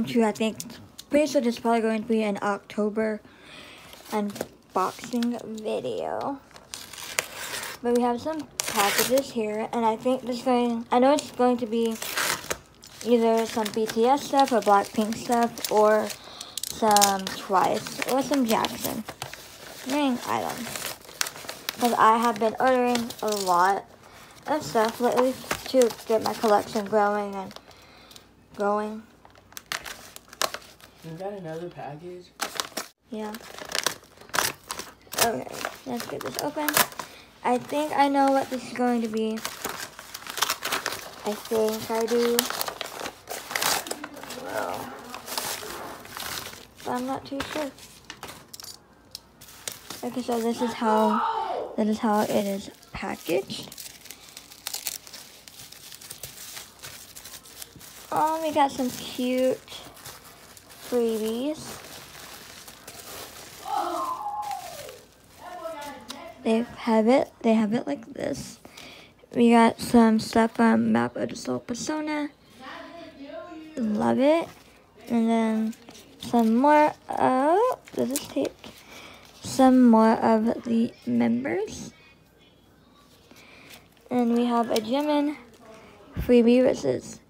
welcome to, I think, pretty sure this is probably going to be an October unboxing video. But we have some packages here, and I think this is going, I know it's going to be either some BTS stuff or Blackpink stuff, or some Twice, or some Jackson Wang items. Because I have been ordering a lot of stuff lately to get my collection growing and growing. Is that another package? Yeah. Okay, let's get this open. I think I know what this is going to be. I think I do. Well, I'm not too sure. Okay, so this is how that is how it is packaged. Oh, we got some cute freebies. They have it. They have it like this. We got some stuff from Map of the Soul Persona. Love it. And then some more. Oh, this is taped. Some more of the members. And we have a Jimin freebie, which is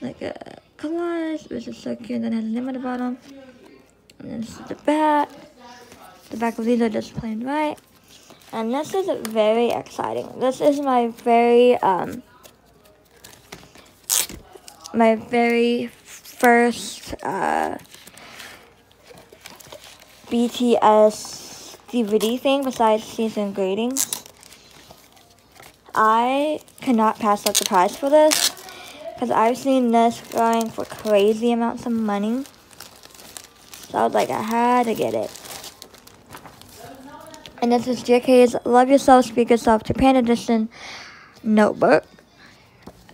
like a collage, which is so cute. Then has a name on the bottom. And this is the back. The back of these are just plain white. And this is very exciting. This is my very, um, my very first, uh, BTS DVD thing besides Season's Greetings. I cannot pass up the prize for this because I've seen this going for crazy amounts of money. So I was like, I had to get it. And this is JK's Love Yourself, Speak Yourself Japan Edition notebook.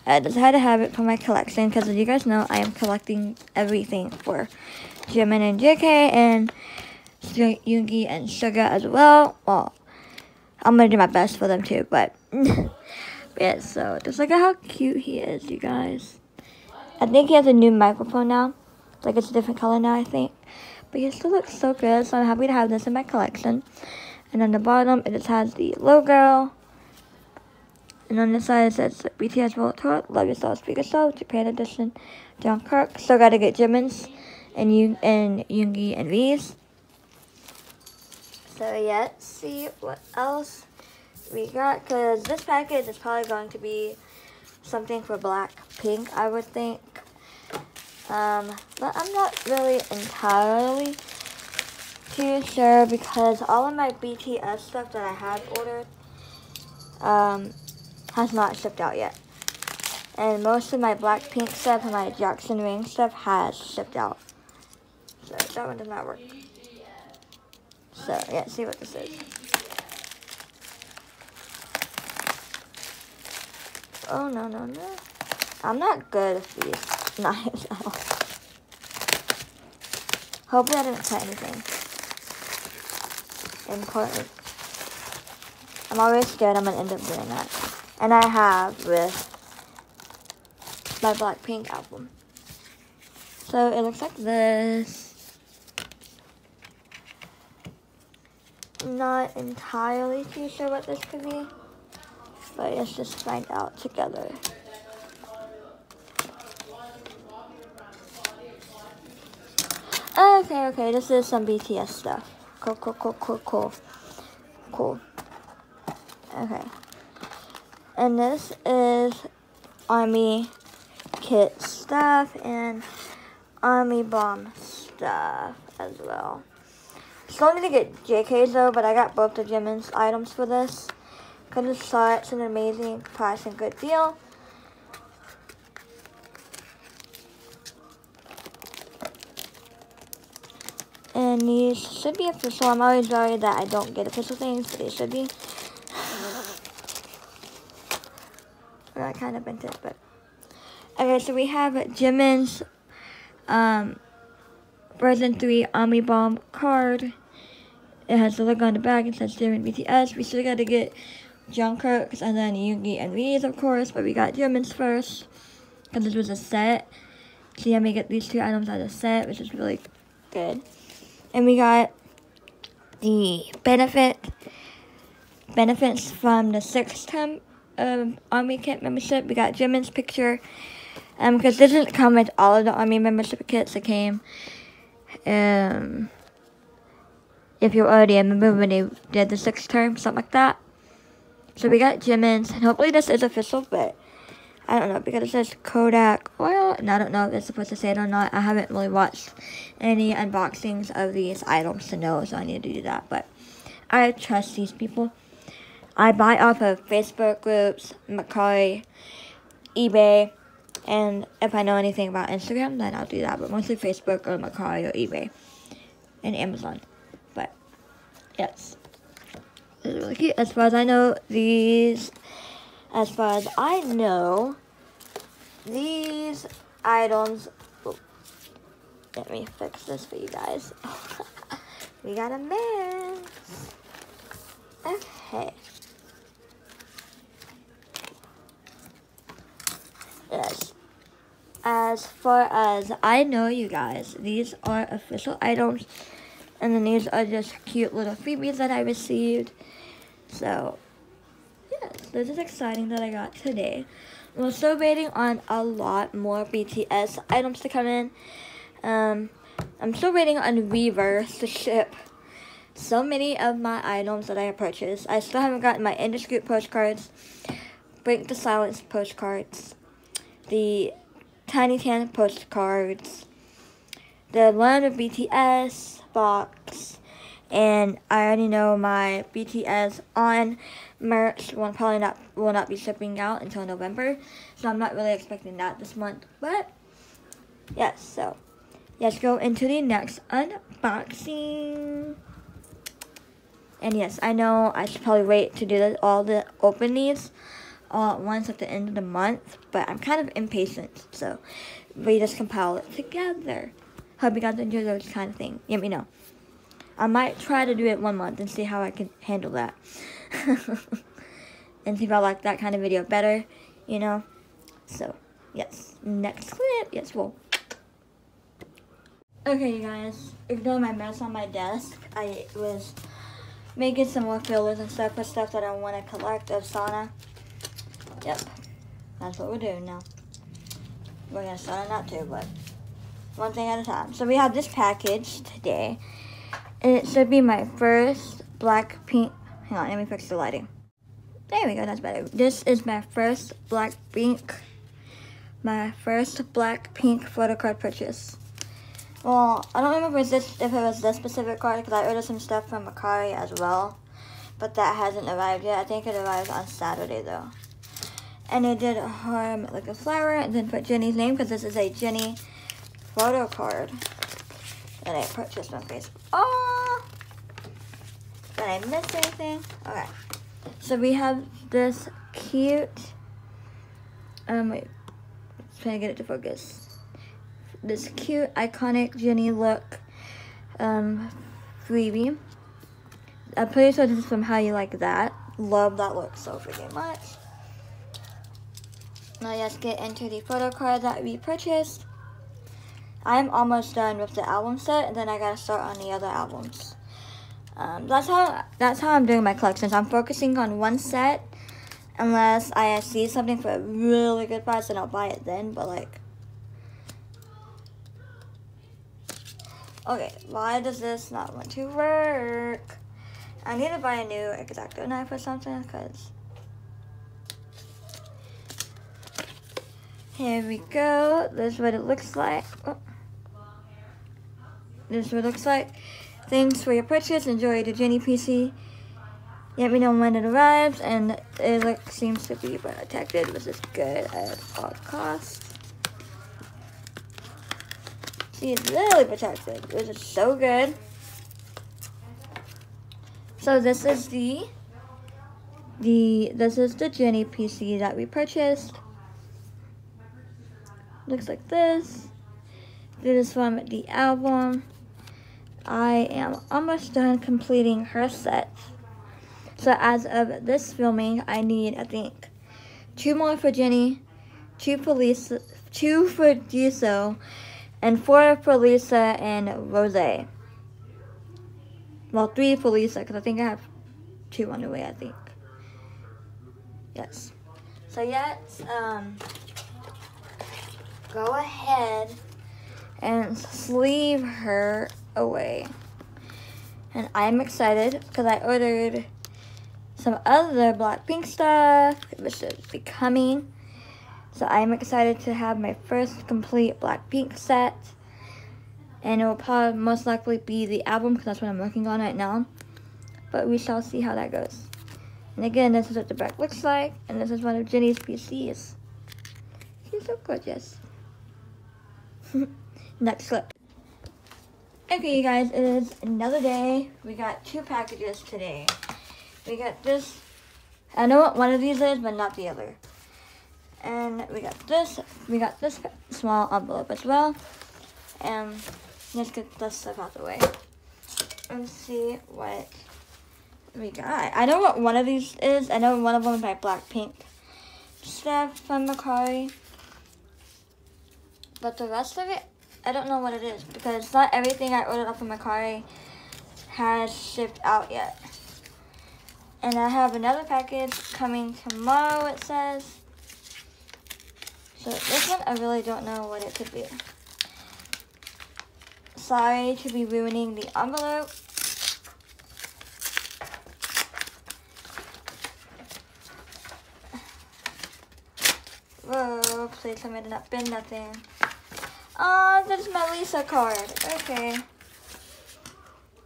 I just had to have it for my collection because as you guys know, I am collecting everything for Jimin and JK and Yoongi and Suga as well. Well, I'm going to do my best for them too, but... yeah, so just look at how cute he is, you guys. I think he has a new microphone now. Like it's a different color now, I think. But he still looks so good, so I'm happy to have this in my collection. And on the bottom, it just has the logo. And on the side, it says BTS World Tour, Love Yourself, Speak Yourself, Japan Edition, Jungkook. Still gotta get Jimin's and you and Yoongi and V's. So yeah, see what else we got. Because this package is probably going to be something for Blackpink, I would think. Um, but I'm not really entirely too sure because all of my BTS stuff that I have ordered um, has not shipped out yet. And most of my Blackpink stuff and my Jackson Wang stuff has shipped out. So that one does not work. So yeah, see what this is. Oh no no no. I'm not good at these knives at all. Hopefully I didn't cut anything important. I'm always scared I'm gonna end up doing that. And I have with my Blackpink album. So it looks like this. Not entirely too sure what this could be. But let's just find out together. Okay, okay, this is some BTS stuff. Cool, cool, cool, cool, cool. Cool. Okay. And this is Army kit stuff and Army bomb stuff as well. Still need to get JK's though, but I got both the Jimin's items for this. Because it's such an amazing price and good deal. And these should be official. I'm always worried that I don't get official things, but they should be. I kind of bent it, but. Okay, so we have Jimin's um, version 3 Army Bomb card. It has the logo on the back. It says Jimin BTS. We still got to get Jungkook's and then Yoongi and V's, of course. But we got Jimin's first. Because this was a set. So yeah, we get these two items as a set, which is really good. And we got the benefit benefits from the sixth term um, Army Kit membership. We got Jimin's picture. Um, because this didn't come with all of the Army membership kits. It came, um, if you're already a member when they did the sixth term, something like that. So we got Jimin's, and hopefully this is official, but I don't know, because it says Kodak oil, and I don't know if it's supposed to say it or not. I haven't really watched any unboxings of these items to know, so I need to do that, but I trust these people. I buy off of Facebook groups, Mercari, eBay, and if I know anything about Instagram, then I'll do that, but mostly Facebook or Mercari or eBay and Amazon. But, yes. Is really cute. As far as I know, these, as far as I know, these items, oh, let me fix this for you guys. we got a man. Okay. Yes. As far as I know, you guys, these are official items. And then these are just cute little freebies that I received. So, yes, this is exciting that I got today. I'm still waiting on a lot more BTS items to come in. Um, I'm still waiting on Weverse to ship so many of my items that I have purchased. I still haven't gotten my Indiscreet postcards, Break the Silence postcards, the Tiny Tan postcards, the Land of BTS box, and I already know my BTS on merch will probably not will not be shipping out until November, so I'm not really expecting that this month. But yes, so let's go into the next unboxing. And yes, I know I should probably wait to do all the openings all at once at the end of the month, but I'm kind of impatient, so we just compile it together. Hope you guys enjoy those kind of things. Let me know. I might try to do it one month and see how I can handle that. and see if I like that kind of video better, you know. So, yes. Next clip. Yes, well. Okay, you guys. Ignore my mess on my desk. I was making some more fillers and stuff for stuff that I want to collect of Sana. Yep. That's what we're doing now. We're going to on that too, but one thing at a time. So we have this package today. It should be my first Blackpink. Hang on, let me fix the lighting. There we go, that's better. This is my first Blackpink. My first Blackpink photo card purchase. Well, I don't remember if, this, if it was this specific card because I ordered some stuff from Mercari as well. But that hasn't arrived yet. I think it arrives on Saturday though. And I did um, like a flower and then put Jennie's name because this is a Jennie photo card that I purchased on Facebook. Oh! Did I miss anything? Okay. So we have this cute, um, wait, trying to get it to focus. This cute, iconic Jennie look, um, freebie. I'm pretty sure this is from How You Like That. Love that look so freaking much. Now let's get into the photo card that we purchased. I'm almost done with the album set, and then I gotta start on the other albums. Um, that's how that's how I'm doing my collections. I'm focusing on one set, unless I see something for a really good price, and I'll buy it then. But like, okay, why does this not want to work? I need to buy a new X-Acto knife or something, cause. Here we go. This is what it looks like. Oh. This is what it looks like. Thanks for your purchase. Enjoy the Jennie PC. Let me know when it arrives. And it like, seems to be protected, which is good at all costs. See, it's really protected, which is so good. So this is the the this is the Jennie PC that we purchased. Looks like this. This is from the album. I am almost done completing her set. So as of this filming, I need, I think, two more for Jennie, two police, two for Jisoo, and four for Lisa and Rose. Well, three for Lisa, because I think I have two on the way, I think. Yes. So yes, um, go ahead and sleeve her away. And I'm excited because I ordered some other Blackpink stuff, which is becoming. So I'm excited to have my first complete Blackpink set. And it will probably most likely be the album because that's what I'm working on right now. But we shall see how that goes. And again, this is what the back looks like. And this is one of Jennie's PCs. She's so gorgeous. Next clip. Okay, you guys, it is another day. We got two packages today. We got this. I know what one of these is, but not the other. And we got this. We got this small envelope as well. And let's get this stuff out of the way. Let's see what we got. I know what one of these is. I know one of them is by Blackpink stuff from Mercari. But the rest of it, I don't know what it is because not everything I ordered off of Mercari has shipped out yet. And I have another package coming tomorrow, it says. So this one, I really don't know what it could be. Sorry to be ruining the envelope. Whoa, please tell me to not bin nothing. Oh, this is my Lisa card. Okay.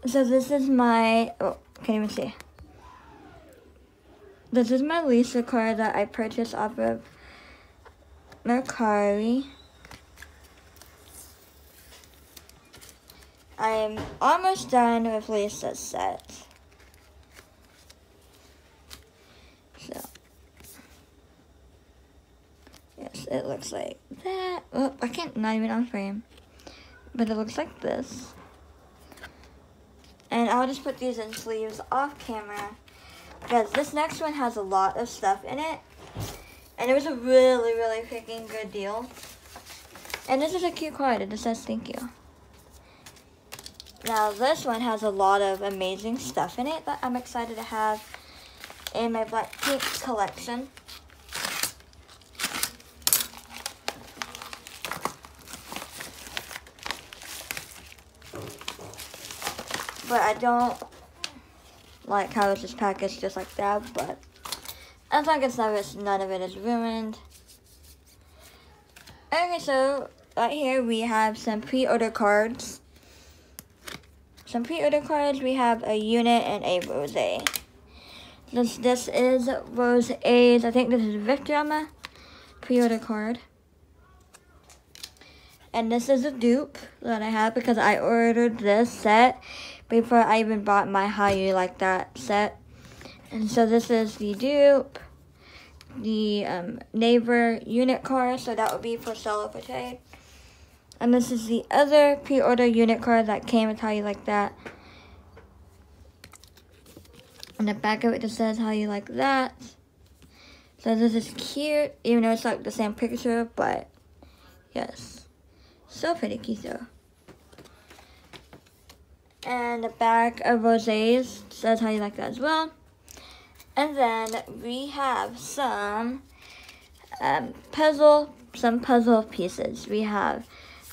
So this is my, oh, can't even see. This is my Lisa card that I purchased off of Mercari. I'm almost done with Lisa's set. So, yes, it looks like that. Oh, I can't, not even on frame. But it looks like this. And I'll just put these in sleeves off camera. Because this next one has a lot of stuff in it. And it was a really, really freaking good deal. And this is a cute card. It just says thank you. Now this one has a lot of amazing stuff in it that I'm excited to have in my Blackpink collection. But I don't like how it's just packaged just like that, but as long as none of it is ruined. Okay, so right here we have some pre-order cards. Some pre-order cards, we have a unit and a rose. This, this is Rose A's, I think this is Victorama pre-order card. And this is a dupe that I have because I ordered this set before I even bought my How You Like That set. And so this is the dupe, the um, Naver unit card, so that would be for trade. And this is the other pre-order unit card that came with How You Like That. On the back of it just says How You Like That. So this is cute, even though it's like the same picture, but yes. So pretty cute though. And the back of Rosé's says how you like that as well. And then we have some um, puzzle, some puzzle pieces. We have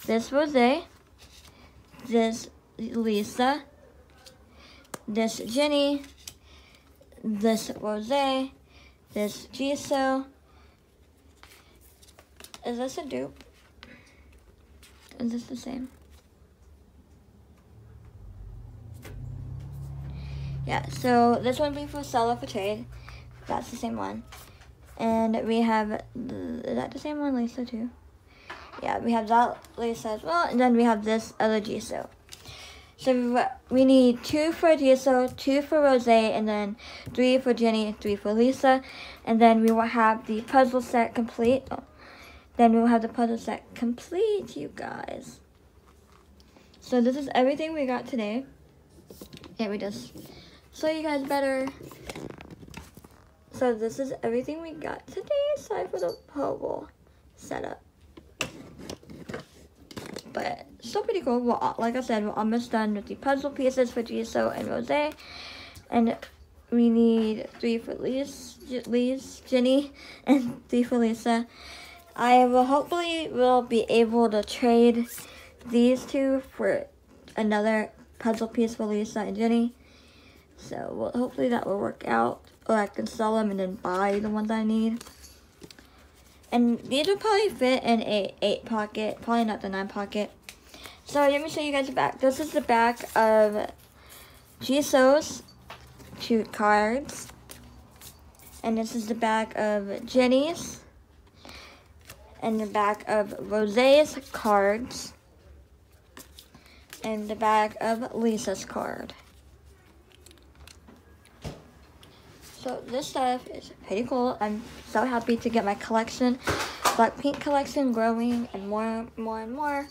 this Rosé, this Lisa, this Jennie, this Rosé, this Jisoo. Is this a dupe? Is this the same? Yeah, so this one being for seller for trade. That's the same one. And we have, is that the same one, Lisa, too? Yeah, we have that Lisa as well. And then we have this other Jisoo. So we need two for Jisoo, two for Rose, and then three for Jennie, three for Lisa. And then we will have the puzzle set complete. Oh, then we'll have the puzzle set complete, you guys. So this is everything we got today. Yeah, we just so you guys better. So this is everything we got today. Sorry for the horrible setup. but still pretty cool. Well, uh, like I said, we're almost done with the puzzle pieces for Jisoo and Rose. And we need three for Lise, Lise, Jennie, and three for Lisa. I will hopefully will be able to trade these two for another puzzle piece for Lisa and Jennie. So well, hopefully that will work out. Or I can sell them and then buy the ones I need. And these will probably fit in a 8 pocket, probably not the 9 pocket. So let me show you guys the back. This is the back of Jisoo's two cards. And this is the back of Jennie's. And the back of Rose's cards. And the back of Lisa's card. So this stuff is pretty cool. I'm so happy to get my collection, Blackpink collection growing and more, more and more.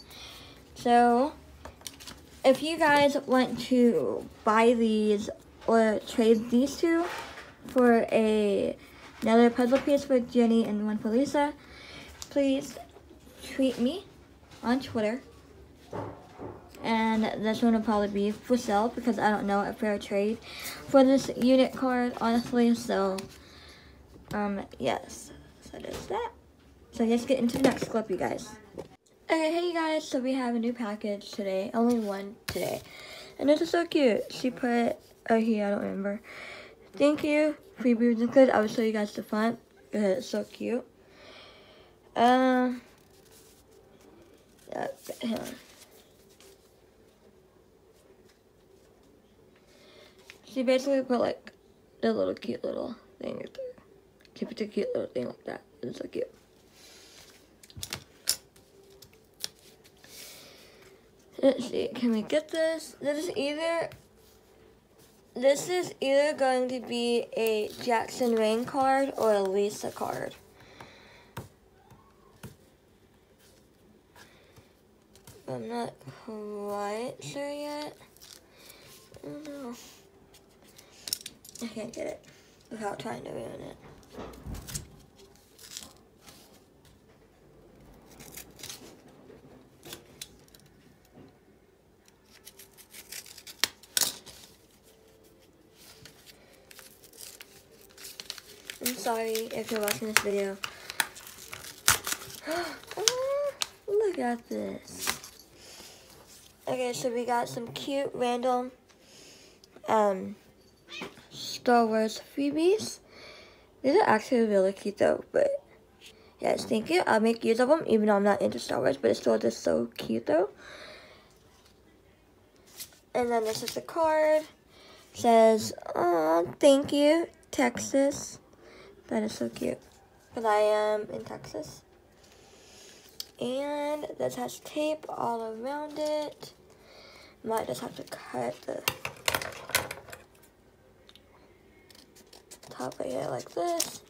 So if you guys want to buy these or trade these two for a another puzzle piece for Jennie and one for Lisa, please tweet me on Twitter. And this one will probably be for sale because I don't know a fair trade for this unit card, honestly. So, um, yes. So there's that. So let's get into the next clip, you guys. Okay, hey you guys, so we have a new package today. Only one today. And this is so cute. She put Oh, here, I don't remember. Thank you, Free Boobs Included. I will show you guys the front. It's so cute. Um, uh, yeah, She basically put like the little cute little thing. She put a cute little thing like that. It's so cute. Let's see, can we get this? This is either this is either going to be a Jackson Wang card or a Lisa card. I'm not quite sure yet. I don't know. I can't get it without trying to ruin it. I'm sorry if you're watching this video. oh, look at this. Okay, so we got some cute random um, Star Wars freebies. These are actually really cute though, but yes, thank you. I'll make use of them even though I'm not into Star Wars, but it's still just so cute though. And then this is the card. It says, oh, thank you, Texas. That is so cute. Because I am in Texas. And this has tape all around it. Might just have to cut the top here like this.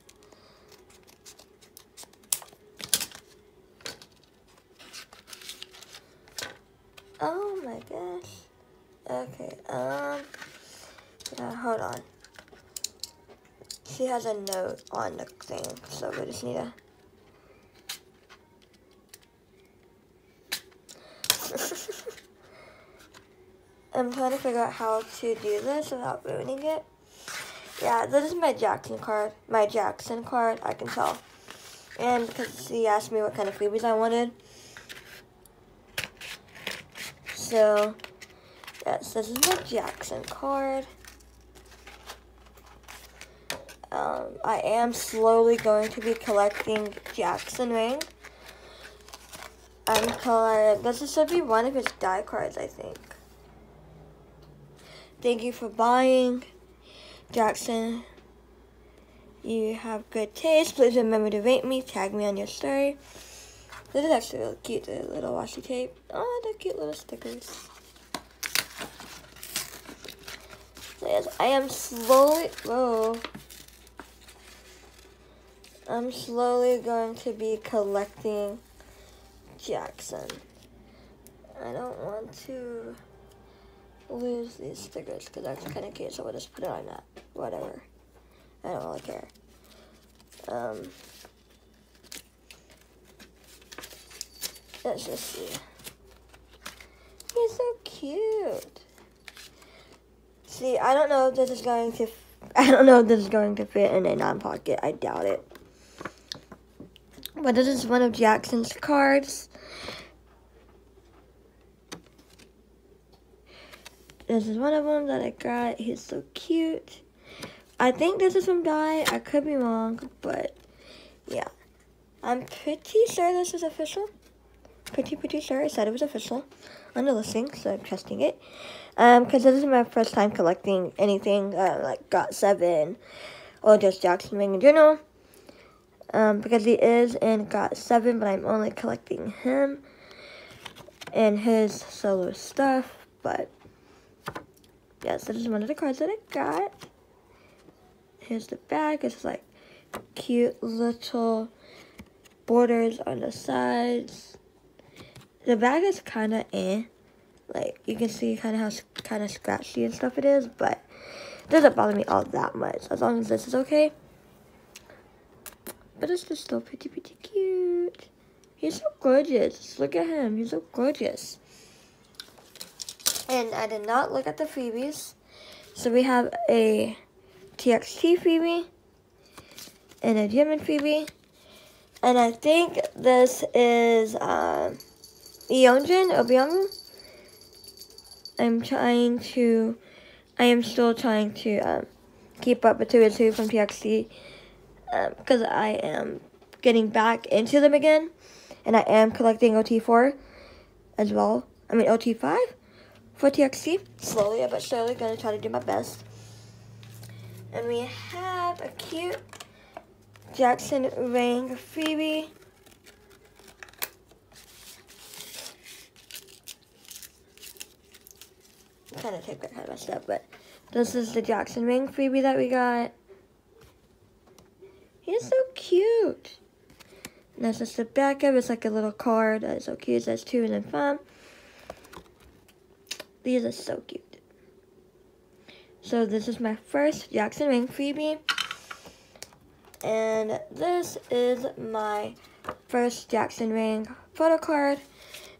Oh my gosh. Okay, um, yeah, hold on she has a note on the thing, so we just need to... I'm trying to figure out how to do this without ruining it. Yeah, this is my Jackson card. My Jackson card, I can tell. And because he asked me what kind of freebies I wanted. So, yes, this is my Jackson card. Um, I am slowly going to be collecting Jackson Wang. I'm color. This should be one of his die cards, I think. Thank you for buying, Jackson. You have good taste. Please remember to rate me. Tag me on your story. This is actually really cute, the little washi tape. Oh, the cute little stickers. So yes, I am slowly, whoa. I'm slowly going to be collecting Jackson. I don't want to lose these stickers because that's kind of cute, so we'll just put it on that. Whatever. I don't really care. Um, let's just see. He's so cute. See, I don't know if this is going to, I don't know if this is going to fit in a non-pocket. I doubt it. But this is one of Jackson's cards. This is one of them that I got. He's so cute. I think this is from Guy. I could be wrong, but yeah. I'm pretty sure this is official. Pretty, pretty sure I said it was official on the listing, so I'm trusting it. Um, because this is my first time collecting anything, uh, like Got 7 or just Jackson Wang in general. Um, because he is in Got 7, but I'm only collecting him and his solo stuff, but yes, this is one of the cards that I got. Here's the back. It's like cute little borders on the sides. The bag is kind of eh. Like, you can see kind of how kind of scratchy and stuff it is, but it doesn't bother me all that much, as long as this is okay. But it's just still pretty, pretty cute. He's so gorgeous. Look at him. He's so gorgeous. And I did not look at the freebies. So we have a TXT freebie and a Jimin freebie. And I think this is um, Yeonjun. I'm trying to, I am still trying to um, keep up with 2 and 2 from TXT because um, I am getting back into them again. And I am collecting OT4 as well. I mean OT5 for TXT. Slowly but surely, gonna try to do my best. And we have a cute Jackson Wang freebie. Kind of take that kind of messed up, but this is the Jackson Wang freebie that we got. He's so cute. And that's just the back of it. It's like a little card. That's so cute. It says two and then fun. These are so cute. So this is my first Jackson Wang freebie. And this is my first Jackson Wang photo card.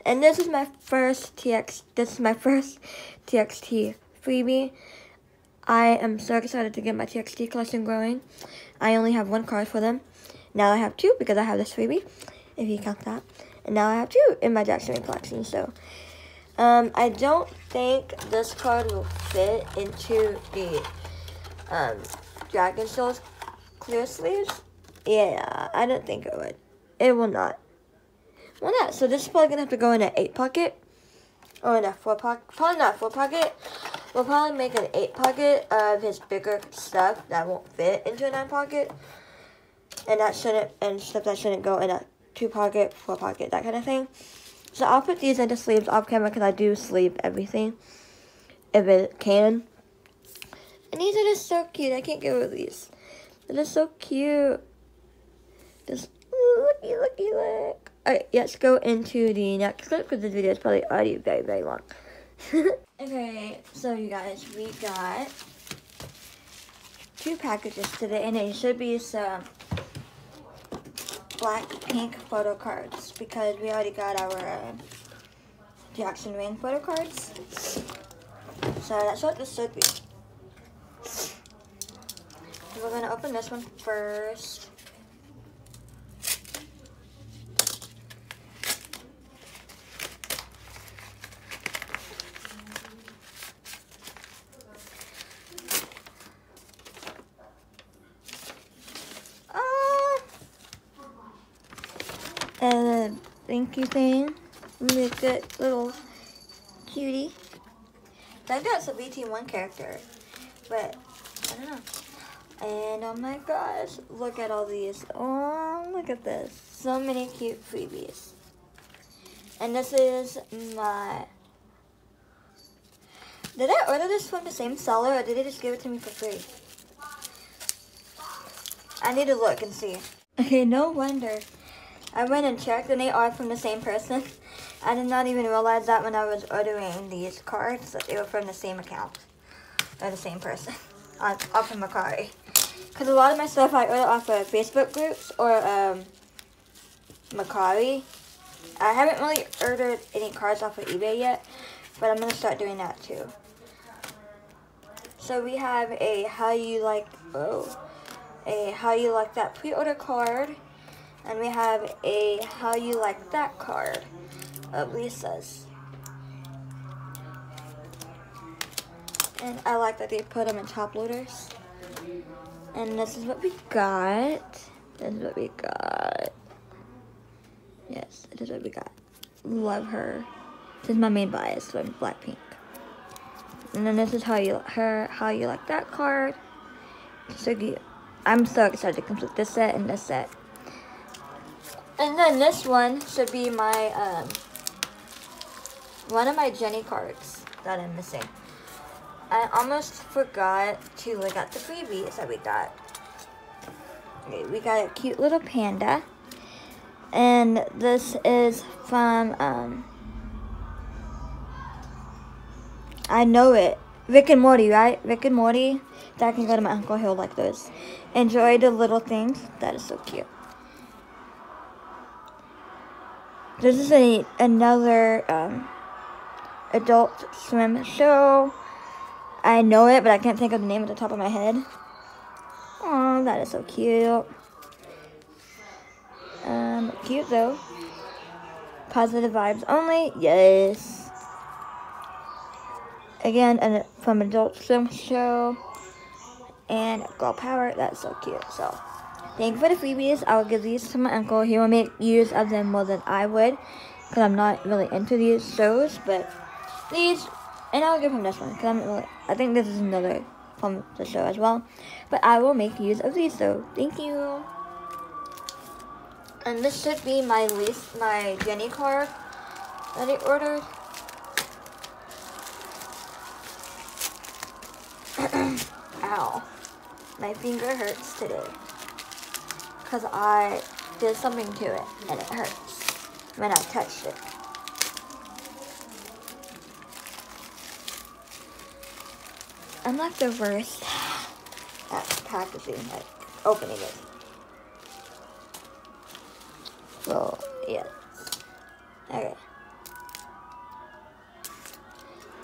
And this is my first TX this is my first TXT freebie. I am so excited to get my TXT collection growing. I only have one card for them. Now I have two because I have this freebie, if you count that. And now I have two in my Jackson Wang collection. So um, I don't think this card will fit into the um, Dragon Souls clear sleeves. Yeah, I don't think it would. It will not. Why not? So this is probably going to have to go in an 8 pocket. Or in a 4 pocket. Probably not 4 pocket. We'll probably make an 8 pocket of his bigger stuff that won't fit into a 9 pocket. And that shouldn't, and stuff that shouldn't go in a 2 pocket, 4 pocket, that kind of thing. So I'll put these into sleeves off camera because I do sleeve everything. If it can. And these are just so cute. I can't get rid of these. They're just so cute. Just looky, looky, look. Alright, let's go into the next clip because this video is probably already very, very long. okay, so you guys, we got two packages today, and it should be some black pink photo cards because we already got our uh, Jackson Wang photo cards. So that's what this should be. We're gonna open this one first. You thing. Really good little cutie. I got a BT1 character, but I don't know. And oh my gosh, look at all these. Oh, look at this. So many cute freebies. And this is my... Did I order this from the same seller or did they just give it to me for free? I need to look and see. Okay, no wonder I went and checked and they are from the same person. I did not even realize that when I was ordering these cards that they were from the same account. Or the same person. off of Mercari. Because a lot of my stuff I order off of Facebook groups or um, Mercari. I haven't really ordered any cards off of eBay yet. but I'm going to start doing that too. So we have a how you like, oh, a how you like that pre-order card. And we have a how you like that card of Lisa's. And I like that they put them in top loaders. And this is what we got. This is what we got. Yes, this is what we got. Love her. This is my main bias, so I'm Blackpink. And then this is how you her how you like that card. So. I'm so excited to complete this set and this set. And then this one should be my um one of my Jennie cards that I'm missing. I almost forgot to look at the freebies that we got. Okay, we got a cute little panda. And this is from, um, I know it. Rick and Morty, right? Rick and Morty. That can go to my Uncle Hill like those. Enjoy the little things. That is so cute. This is a another um, adult swim show. I know it, but I can't think of the name at the top of my head. Oh, that is so cute. Um, cute though. Positive vibes only. Yes. Again, and from Adult Swim Show and Girl Power. That's so cute. So, thank you for the freebies. I will give these to my uncle. He will make use of them more than I would because I'm not really into these shows. But these, and I'll give him this one because I'm really, I think this is another from the show as well. But I will make use of these though. Thank you. And this should be my least my Jennie card that I ordered. Ow. My finger hurts today. Because I did something to it and it hurts when I touched it. I'm like the worst at packaging, at opening it. So, yes. Okay.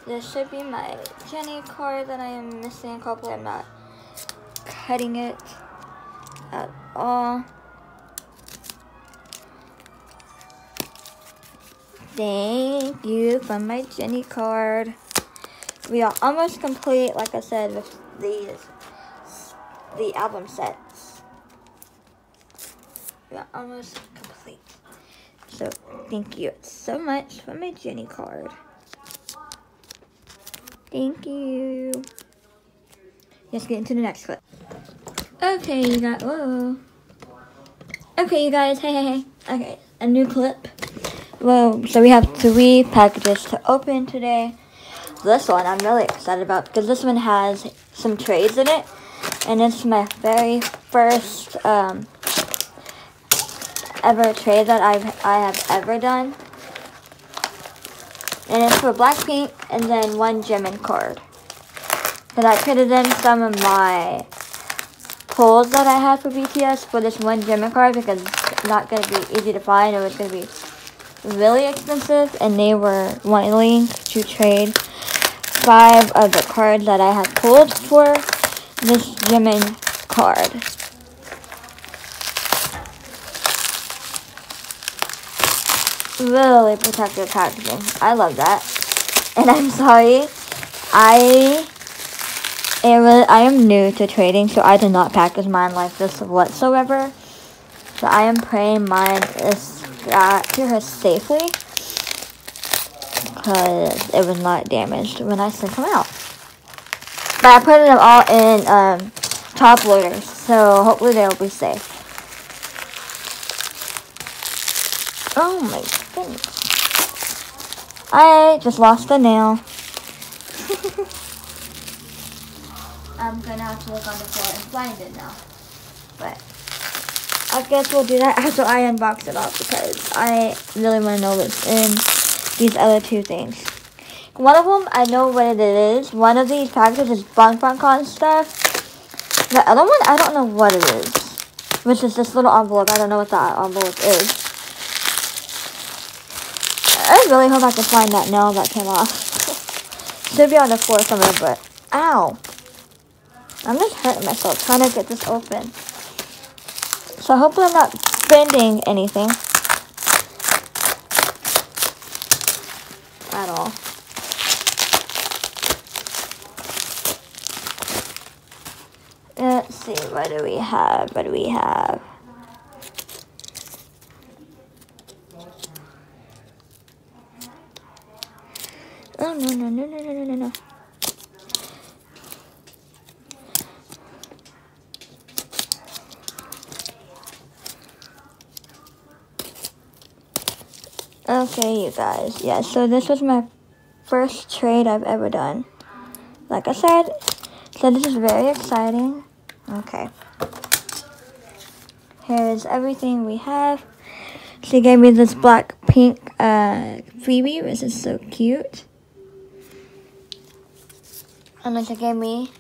This should be my Jennie card that I am missing a couple. I'm not cutting it at all. Thank you for my Jennie card. We are almost complete, like I said, with these the album sets. We are almost complete. So thank you so much for my Jennie card. Thank you. Let's get into the next clip. Okay, you got whoa. Okay, you guys, hey, hey, hey. Okay, a new clip. Well, so we have three packages to open today. This one I'm really excited about because this one has some trades in it. And it's my very first um, ever trade that I've I have ever done. And it's for Blackpink and then one Jimin card. And I traded in some of my pulls that I had for BTS for this one Jimin card because it's not going to be easy to find. It was going to be really expensive and they were willing to trade five of the cards that I had pulled for this Jimin card. Really protective packaging. I love that. And I'm sorry, I am, I am new to trading, so I did not package mine like this whatsoever. So I am praying mine is got to her safely because it was not damaged when I sent them out. But I put them all in um, top loaders, so hopefully they'll be safe. Oh my goodness. I just lost a nail. I'm gonna have to look on the floor and find it now. But I guess we'll do that after I unbox it all because I really want to know what's in these other two things. One of them, I know what it is. One of these packages is Bang Bang Con stuff. The other one, I don't know what it is. Which is this little envelope. I don't know what that envelope is. I really hope I can find that nail that came off. Should be on the floor somewhere, but ow. I'm just hurting myself trying to get this open. So hopefully I'm not bending anything. At all. Let's see, what do we have? What do we have? Oh, no, no, no, no, no, no, no, Okay, you guys. Yeah, so this was my first trade I've ever done. Like I said, so this is very exciting. Okay. Here's everything we have. She gave me this Blackpink uh, freebie, which is so cute. And then she gave me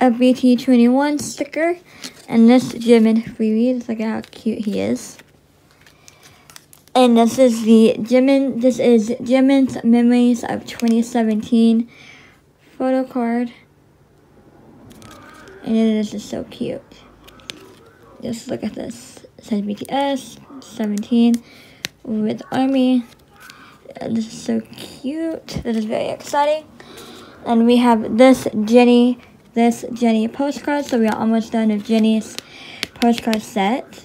a BT21 sticker and this Jimin freebie. Look at how cute he is. And this is the Jimin, this is Jimin's Memories of 2017 photo card. And it is so cute. Just look at this. It says BTS 17 with Army. This is so cute. This is very exciting. And we have this Jennie, this Jennie postcard. So we are almost done with Jennie's postcard set.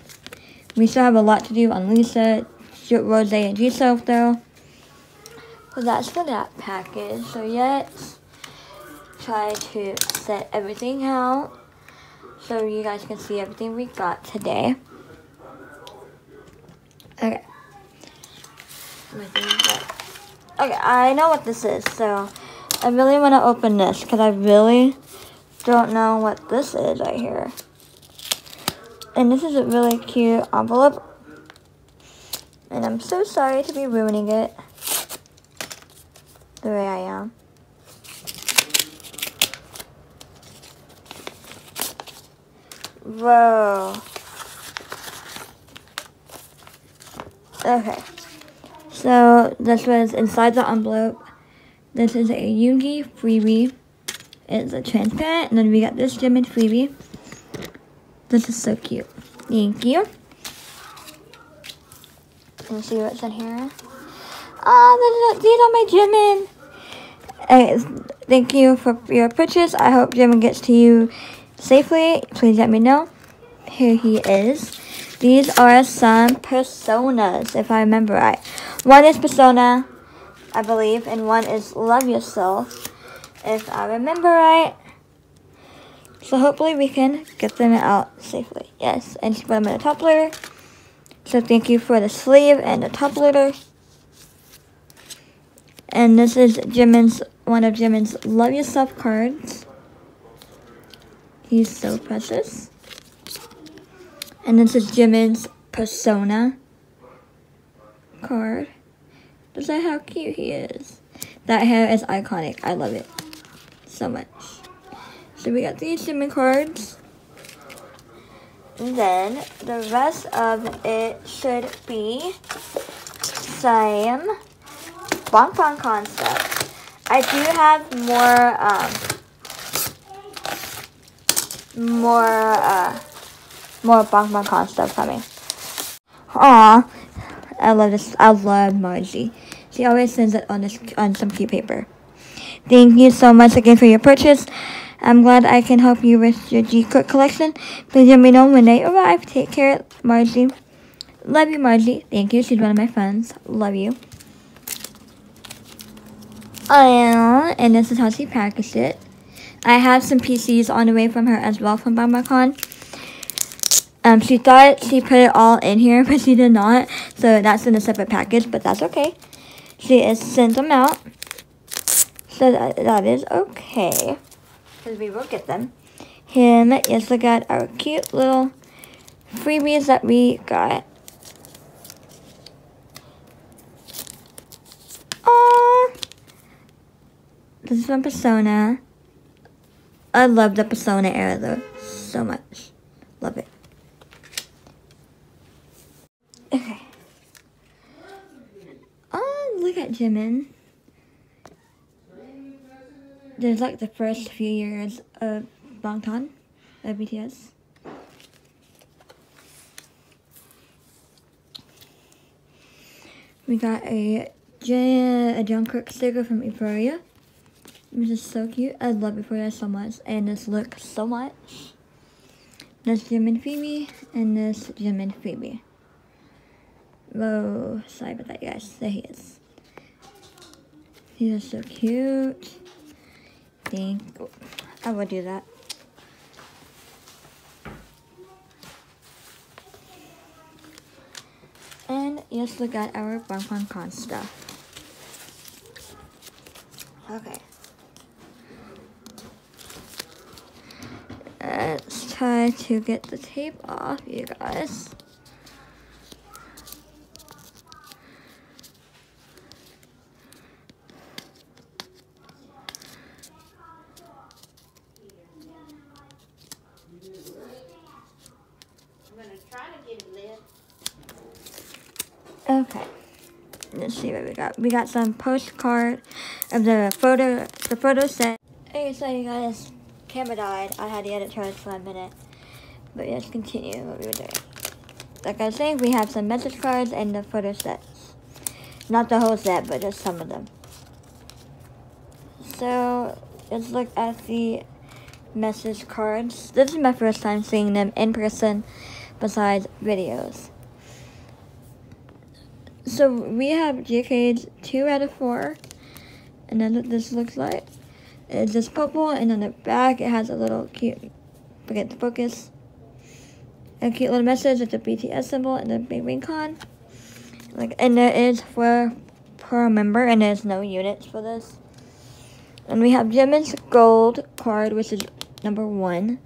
We still have a lot to do on Lisa, Rosé, and Jisoo though. So that's for that package. So let's try to set everything out so you guys can see everything we got today. Okay. Okay, I know what this is, so I really want to open this because I really don't know what this is right here. And this is a really cute envelope. And I'm so sorry to be ruining it the way I am. Whoa. Okay. So this was inside the envelope. This is a Yoongi freebie. It's a transparent. And then we got this Jimin freebie. This is so cute. Thank you. Can see what's in here? Oh, these are my Jimin. Okay, thank you for your purchase. I hope Jimin gets to you safely, please let me know. Here he is. These are some personas, if I remember right. One is persona, I believe, and one is love yourself, if I remember right. So hopefully we can get them out safely. Yes, and put them in a top loader. So thank you for the sleeve and the top loader. And this is Jimin's one of Jimin's Love Yourself cards. He's so precious. And this is Jimin's Persona card. Look at how cute he is. That hair is iconic. I love it so much. So we got these Jimin cards. Then the rest of it should be some BangBangCon stuff. I do have more um, more uh more BangBangCon stuff coming. Aw, I love this. I love Margie. She always sends it on this on some cute paper. Thank you so much again for your purchase. I'm glad I can help you with your Jungkook collection. Please let me know when they arrive. Take care, Margie. Love you, Margie. Thank you. She's one of my friends. Love you. And this is how she packaged it. I have some PCs on the way from her as well from BangBangCon. Um, she thought she put it all in here, but she did not. So that's in a separate package, but that's okay. She has sent them out. So that, that is okay. Because we will get them. Him, yes, look at our cute little freebies that we got. Aww. This is from Persona. I love the Persona era though, so much. Love it. Okay. Oh, look at Jimin. There's like the first few years of Bangtan, of BTS. We got a, a, J a Jungkook sticker from Euphoria. Which is so cute. I love Euphoria so much. And this looks so much. This Jimin freebie and this Jimin freebie. Whoa, sorry about that guys. There he is. He is so cute. Think I would do that. And let's look at our Bangtan Con stuff. Okay. Let's try to get the tape off, you guys. Okay. Let's see what we got. We got some postcard of the photo the photo set. Hey, so you guys, camera died. I had the edit charge for a minute. But let's continue what we were doing. Like I was saying, we have some message cards and the photo sets. Not the whole set, but just some of them. So, let's look at the message cards. This is my first time seeing them in person besides videos. So we have JK's 2 out of 4. And then what this looks like. It's just purple and on the back it has a little cute, forget the focus. A cute little message with the BTS symbol and the big wing con. Like, and there is for per member and there's no units for this. And we have Jimin's gold card, which is number one.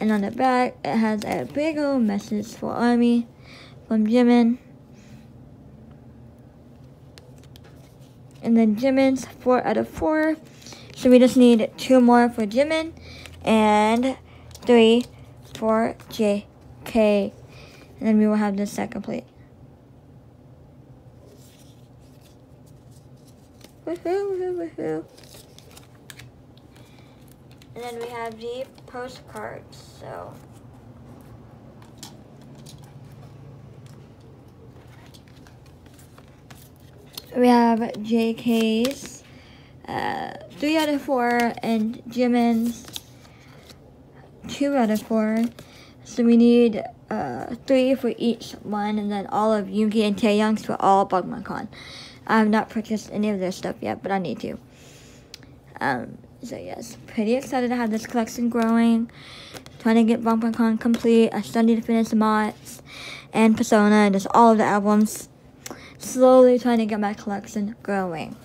And on the back, it has a big old message for Army from Jimin. And then Jimin's 4 out of 4. So we just need 2 more for Jimin. And 3 for JK. And then we will have this set complete. Woohoo, woohoo, woohoo. And then we have the postcards, so. We have JK's uh, 3 out of 4 and Jimin's 2 out of 4. So we need uh, 3 for each one and then all of Yoongi and Taehyung's for all BangtanCon. I have not purchased any of their stuff yet, but I need to. Um, so yes, pretty excited to have this collection growing. Trying to get BangtanCon complete. I still need to finish the mods and Persona and just all of the albums. Slowly trying to get my collection growing.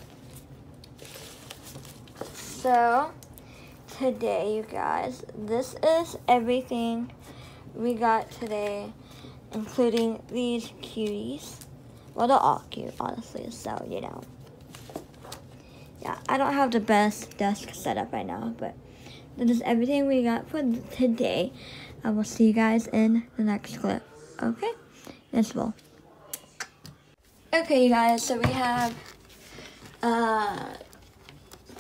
So, today you guys, this is everything we got today, including these cuties. Well, they're all cute, honestly, so, you know yeah, I don't have the best desk setup right now, but that is everything we got for today. I will see you guys in the next clip. Okay? Let's roll. Okay, you guys, so we have uh,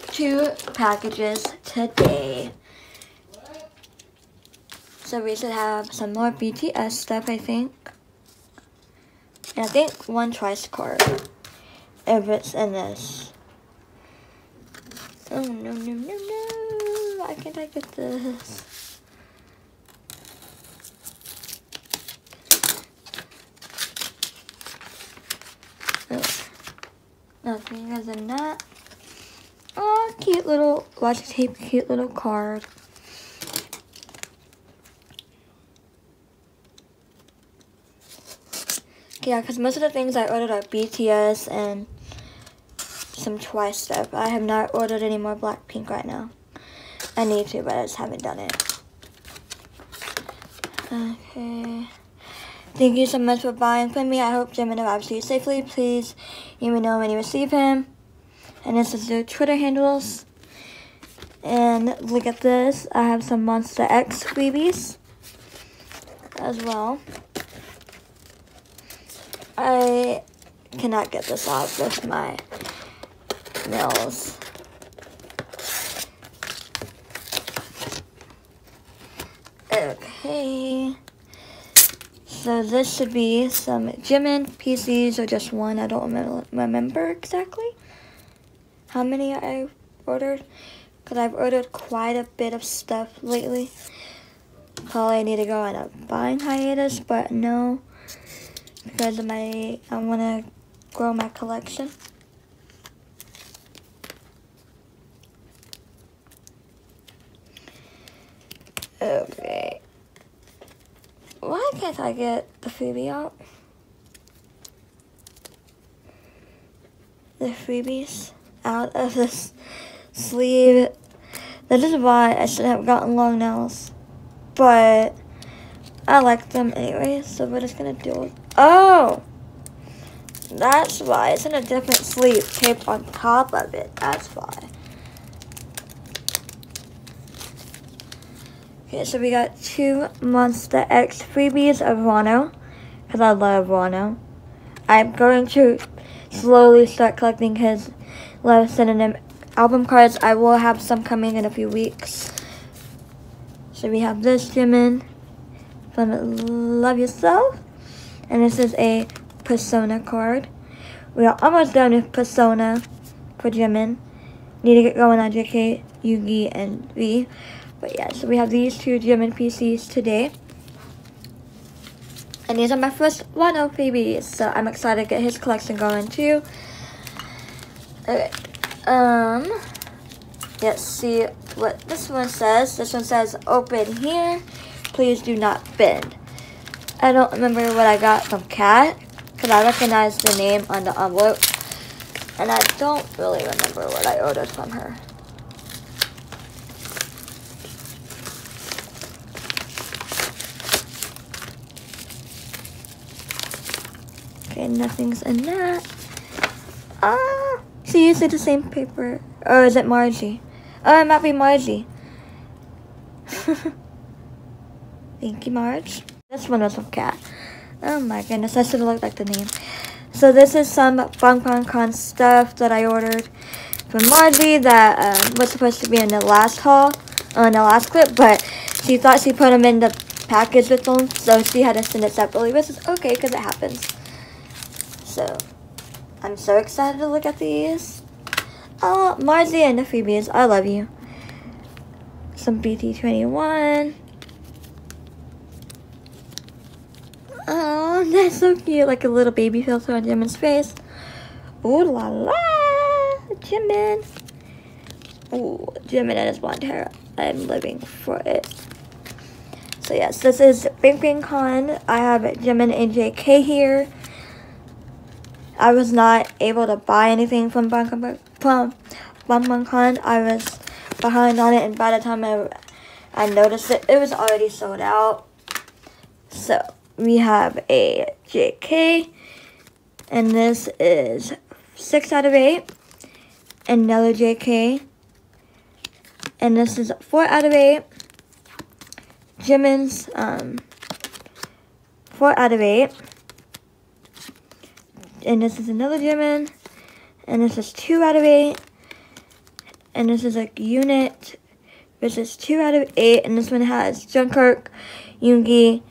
two packages today. So we should have some more BTS stuff, I think. And I think one Twice card if it's in this. Oh, no, no, no, no. Why can't I get this? Oh. Nothing other than that. Oh, cute little watch tape, cute little card. Yeah, because most of the things I ordered are BTS and some Twice stuff. I have not ordered any more Blackpink right now. I need to, but I just haven't done it. Okay. Thank you so much for buying for me. I hope Jim arrives to you safely. Please let me know when you receive him. And this is their Twitter handles. And look at this. I have some Monsta X freebies as well. I cannot get this off with my nails. Okay. So this should be some Jimin PCs or just one. I don't remember, exactly how many I ordered. Because I've ordered quite a bit of stuff lately. Probably need to go on a buying hiatus, but no. Because my, I want to grow my collection. Okay. Why can't I get the freebie out? The freebies out of this sleeve. That is why I should have gotten long nails. But I like them anyway, so we're just gonna do it. Oh! That's why. It's in a different sleeve taped on top of it. That's why. Okay, so we got two Monsta X freebies of Wonho, because I love Wonho. I'm going to slowly start collecting his Love Synonym album cards. I will have some coming in a few weeks. So we have this Jimin from Love Yourself, and this is a Persona card. We are almost done with Persona for Jimin. Need to get going on JK, Yoongi, and V. But yeah, so we have these two Jimin PCs today. And these are my first Wonho babies, so I'm excited to get his collection going too. Okay, um, let's see what this one says. This one says, open here, please do not bend. I don't remember what I got from Kat, because I recognize the name on the envelope. And I don't really remember what I ordered from her. Okay, nothing's in that. Ah, she used the same paper. Or is it Margie? Oh, it might be Margie. Thank you, Marge. This one was from Kat. Oh my goodness, I should have looked like the name. So this is some BangBangCon stuff that I ordered from Margie that um, was supposed to be in the last haul, on the last clip, but she thought she put them in the package with them, so she had to send it separately, which is okay because it happens. So, I'm so excited to look at these. Oh, Margie and the freebies, I love you. Some BT21. Oh, that's so cute. Like a little baby filter on Jimin's face. Ooh la la. Jimin. Ooh, Jimin and his blonde hair. I'm living for it. So yes, this is Bing Bing Con. I have Jimin and JK here. I was not able to buy anything from from BangBangCon. I was behind on it, and by the time I, I noticed it, it was already sold out. So, we have a JK, and this is 6 out of 8. Another JK, and this is 4 out of 8. Jimin's um, 4 out of 8 and this is another Jimin, and this is 2 out of 8, and this is a unit, which is 2 out of 8, and this one has Jungkook, Yoongi,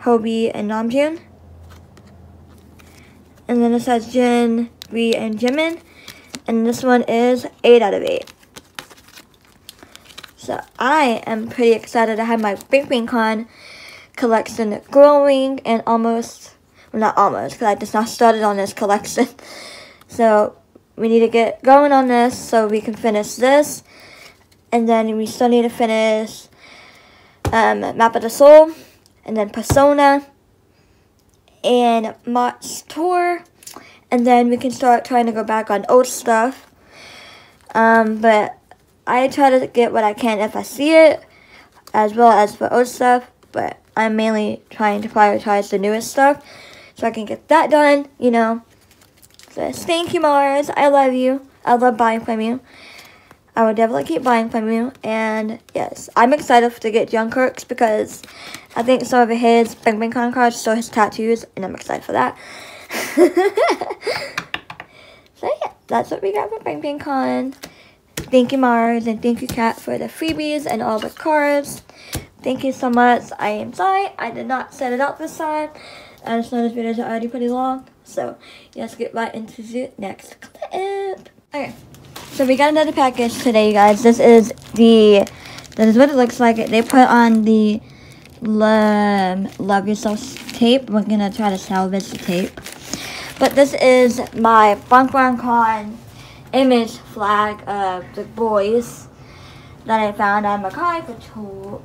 Hobi, and Namjoon. And then this has Jin, V, and Jimin, and this one is 8 out of 8. So I am pretty excited to have my Bing Bing Con collection growing and almost not almost, because I just not started on this collection. so we need to get going on this so we can finish this. And then we still need to finish um, Map of the Soul, and then Persona, and March Tour. And then we can start trying to go back on old stuff. Um, but I try to get what I can if I see it, as well as for old stuff. But I'm mainly trying to prioritize the newest stuff so I can get that done, you know. So thank you, Mars. I love you. I love buying from you. I will definitely keep buying from you. And yes, I'm excited to get Jungkook's because I think some of his Bang Bang Con cards show his tattoos, and I'm excited for that. so yeah, that's what we got for Bang Bang Con. Thank you, Mars, and thank you, Kat, for the freebies and all the cards. Thank you so much. I am sorry I did not set it up this time. I just know this video is already pretty long. So let's get right into the next clip. Okay. So we got another package today, you guys. This is the, this is what it looks like. They put on the Love Yourself tape. We're going to try to salvage the tape. But this is my BangBangCon image flag of the boys that I found on Mercari for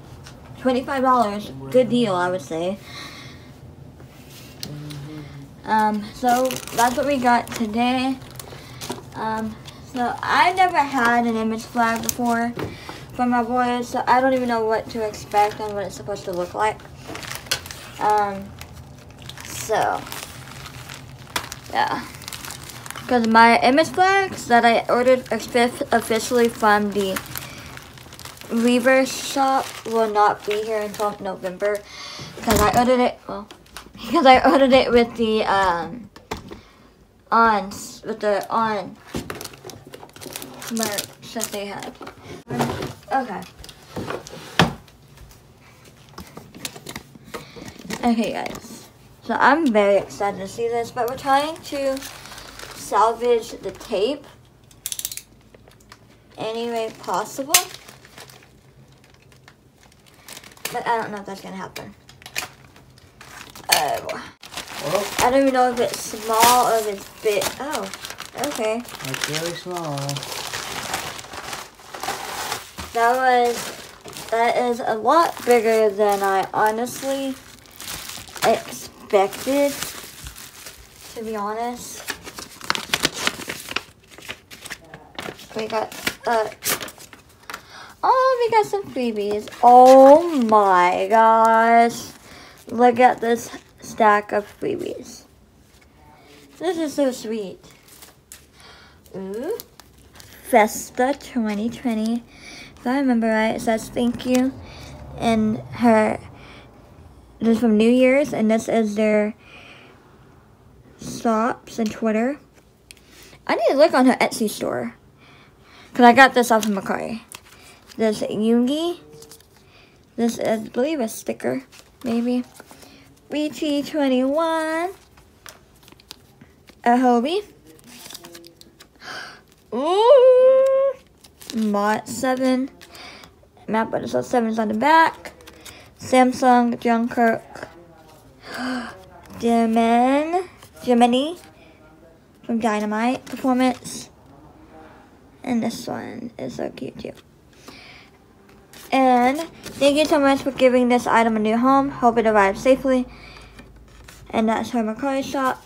$25. Good deal, I would say. Um, so that's what we got today. Um, so I never had an image flag before for my boys, so I don't even know what to expect and what it's supposed to look like. Um, so yeah. Because my image flags that I ordered officially from the Weverse shop will not be here until November. Because I ordered it, well, because I ordered it with the, um, on, with the on merch that they had. Okay. Okay, guys. So I'm very excited to see this, but we're trying to salvage the tape any way possible. But I don't know if that's going to Oh. I don't even know if it's small or if it's big. Oh, okay. It's really small. That was, that is a lot bigger than I honestly expected expected, to be honest. We got, uh, oh, we got some freebies. Oh my gosh. Look at this stack of freebies. This is so sweet. Ooh. Festa 2020. If I remember right, it says thank you. And her this is from New Year's, and this is their stops and Twitter. I need to look on her Etsy store. Because I got this off of Mercari. This Yoongi. This is, I believe, a sticker, maybe. BT21. A Hobi. Ooh. Mott 7. Map, but it says 7 is on the back. Samsung Jungkook, German, Germany from Dynamite Performance. And this one is so cute too. And thank you so much for giving this item a new home. Hope it arrives safely. And that's her Mercari shop.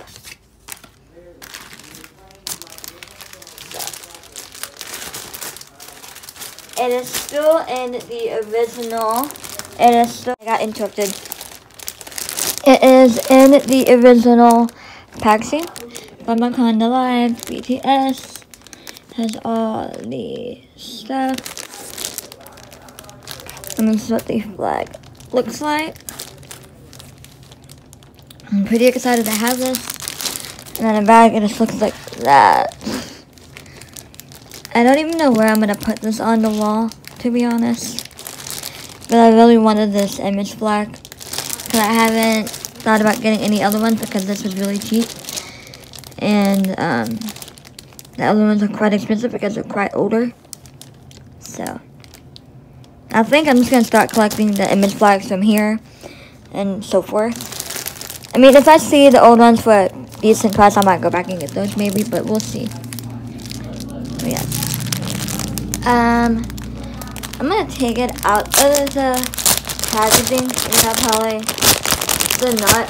It is still in the original it is still, I got interrupted. It is in the original packaging by Wakanda Live, BTS. Has all the stuff. And this is what the flag looks like. I'm pretty excited to have this. And then the bag, it just looks like that. I don't even know where I'm going to put this on the wall, to be honest. But I really wanted this image flag. Because I haven't thought about getting any other ones because this was really cheap. And um, the other ones are quite expensive because they're quite older. So, I think I'm just going to start collecting the image flags from here and so forth. I mean, if I see the old ones for a decent price, I might go back and get those maybe, but we'll see. But yeah. Um, I'm gonna take it out of the packaging and that probably the nut.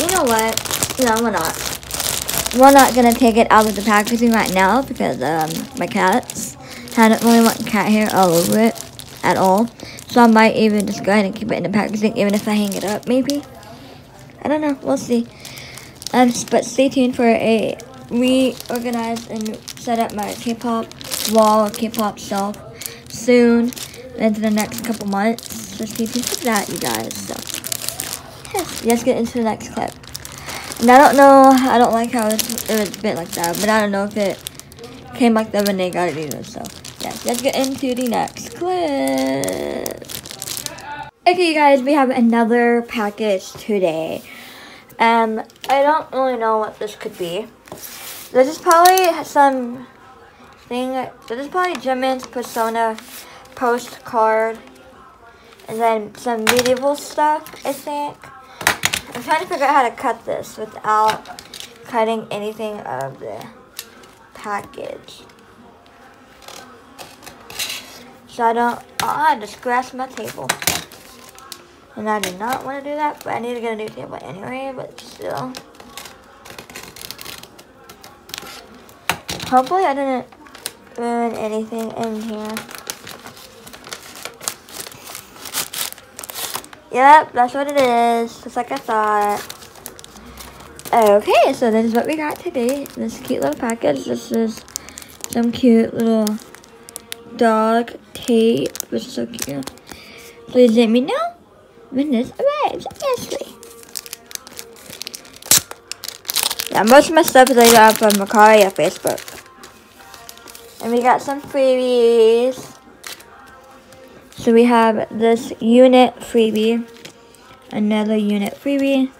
You know what? No, we're not. We're not gonna take it out of the packaging right now because um, my cats hadn't really want cat hair all over it at all. So I might even just go ahead and keep it in the packaging even if I hang it up maybe. I don't know. We'll see. Um, but stay tuned for a reorganize and set up my K-pop wall or K-pop shelf soon into the next couple months. So stay tuned for that, you guys. So, yeah, let's get into the next clip. And I don't know, I don't like how it's, it was bit like that, but I don't know if it came like that when they got it either. So, yeah, let's get into the next clip. Okay, you guys, we have another package today. Um, I don't really know what this could be. This is probably some thing. This is probably Jimin's Persona postcard, and then some medieval stuff. I think. I'm trying to figure out how to cut this without cutting anything of the package. So I don't, oh, I just scratch my table. And I do not want to do that, but I need to get a new table anyway, but still. Hopefully I didn't ruin anything in here. Yep, that's what it is, just like I thought. Okay, so this is what we got today. This cute little package. This is some cute little dog tape, which is so cute. Please let me know when this arrives, Ashley. Yeah, most of my stuff is got from Mercari or Facebook. And we got some freebies. So we have this unit freebie, another unit freebie,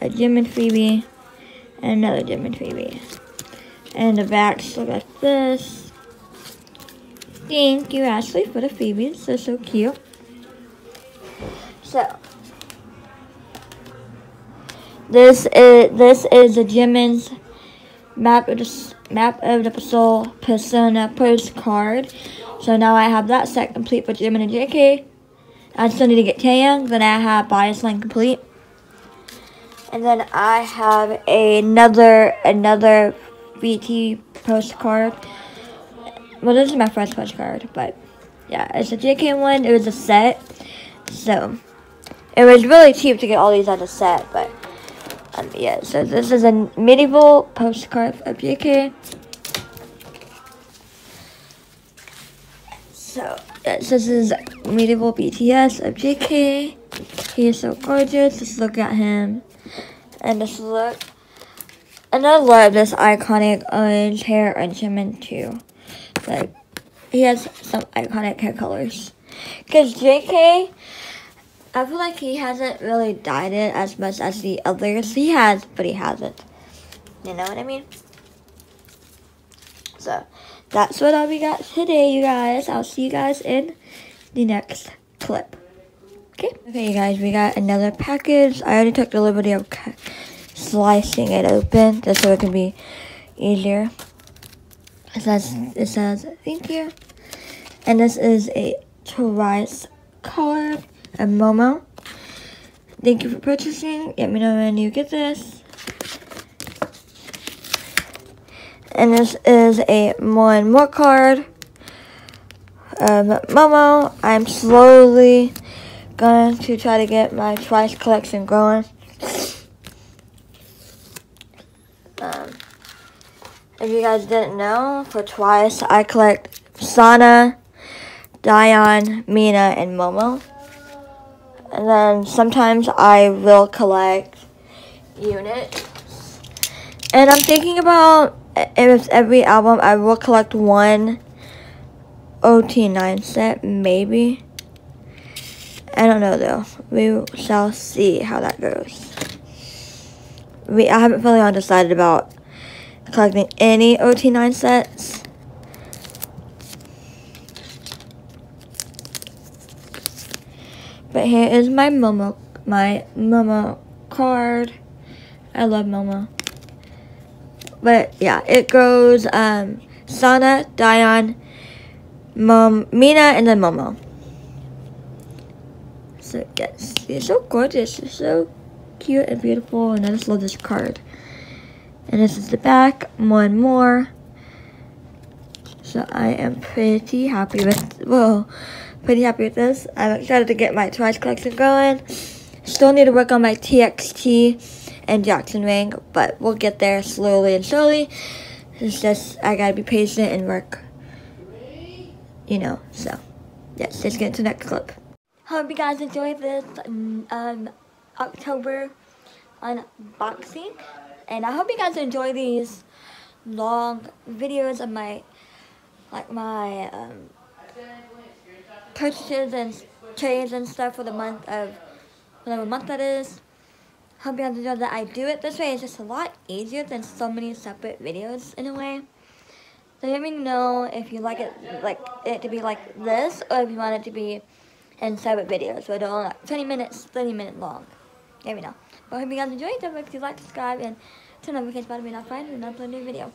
a Jimin freebie, and another Jimin freebie. And the backs look like this. Thank you, Ashley, for the freebies. They're so cute. So, this is this is a Jimin's map of the map of the soul persona postcard. So now I have that set complete for Jimin and JK. I still need to get Taehyung, then I have bias line complete. And then I have another another VT postcard. Well, this is my first postcard, but yeah, it's a JK one. It was a set, so it was really cheap to get all these as a set, but um, yeah. So this is a medieval postcard of JK. So yes, this is medieval BTS of JK. He is so gorgeous. Just look at him. And just look. And I love this iconic orange hair on too. Like, he has some iconic hair colors. Because JK, I feel like he hasn't really dyed it as much as the others. He has, but he hasn't. You know what I mean? So, that's what all we got today, you guys. I'll see you guys in the next clip. Okay. Okay, you guys, we got another package. I already took the liberty of slicing it open just so it can be easier. It says, it says, thank you. And this is a Twice card of Momo. Thank you for purchasing. Let me know when you get this. And this is a more and more card of Momo. I'm slowly going to try to get my Twice collection going. Um, if you guys didn't know, for Twice, I collect Sana, Dahyun, Mina, and Momo. And then sometimes I will collect units. And I'm thinking about if every album I will collect one OT9 set, maybe. I don't know though. We shall see how that goes. We I haven't fully undecided about collecting any OT9 sets. But here is my Momo my Momo card. I love Momo. But yeah, it goes um Sana, Dahyun, Mom, Mina, and then Momo. So yes, it's so gorgeous. It's so cute and beautiful, and I just love this card. And this is the back, one more. So I am pretty happy with, well, pretty happy with this. I'm excited to get my Twice collection going. Still need to work on my TXT and Jackson Wang, but we'll get there slowly and slowly. It's just, I gotta be patient and work, you know, so. Yes, let's get into the next clip. Hope you guys enjoyed this um, October unboxing. And I hope you guys enjoy these long videos of my, like my um, purchases and trades and stuff for the month of whatever month that is. Hope you guys enjoy that I do it this way. It's just a lot easier than so many separate videos in a way. So let me know if you like it like it to be like this or if you want it to be in separate videos where they're only like 20 minutes, 30 minutes long. Let me know. But I hope you guys enjoyed. Don't forget to like, subscribe, and notifications about me not finding and upload a new video.